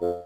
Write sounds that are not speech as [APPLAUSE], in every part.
you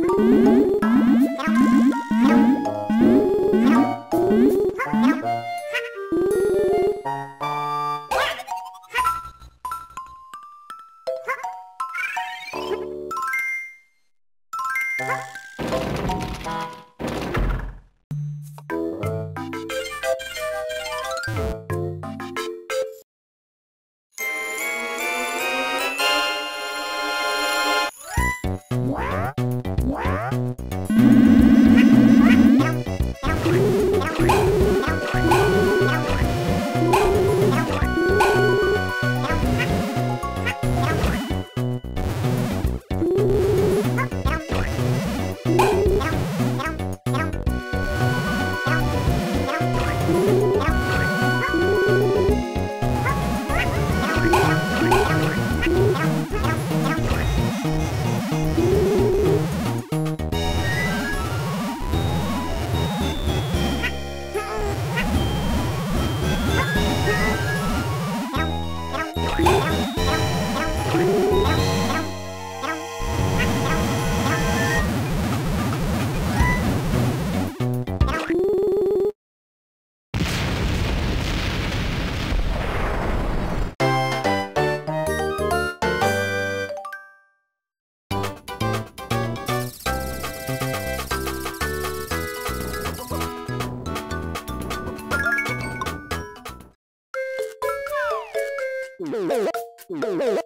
Música [LAUGHS] Bye.